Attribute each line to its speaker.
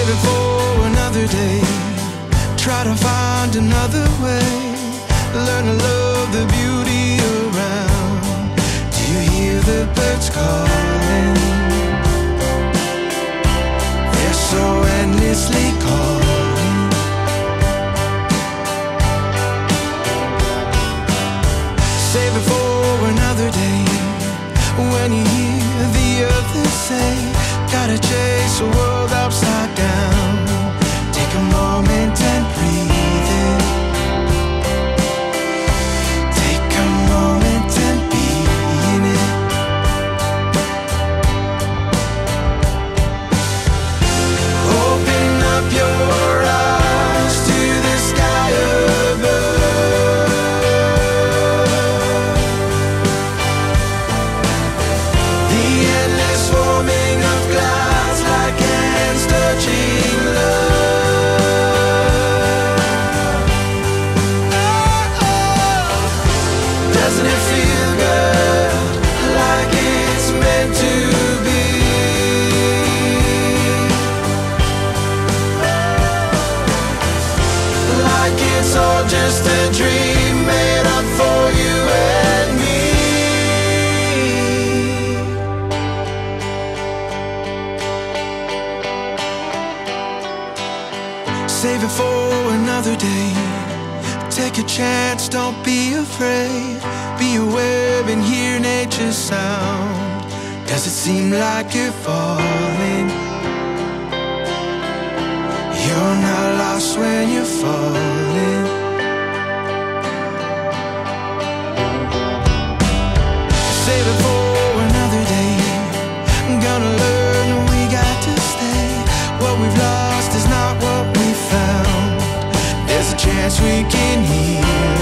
Speaker 1: Save it for another day. Try to find another way. Learn to love the beauty around. Do you hear the birds calling? They're so endlessly calling. Save it for another day. When you hear the others say, gotta chase the world just a dream made up for you and me. Save it for another day. Take a chance, don't be afraid. Be aware and hear nature's sound. Does it seem like you're falling? You're not lost when you're falling. We got to stay. What we've lost is not what we found. There's a chance we can heal.